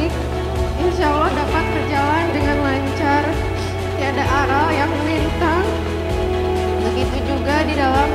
baik. Insya Allah dapat berjalan dengan lancar, tiada aral yang melintang. Begitu juga di dalam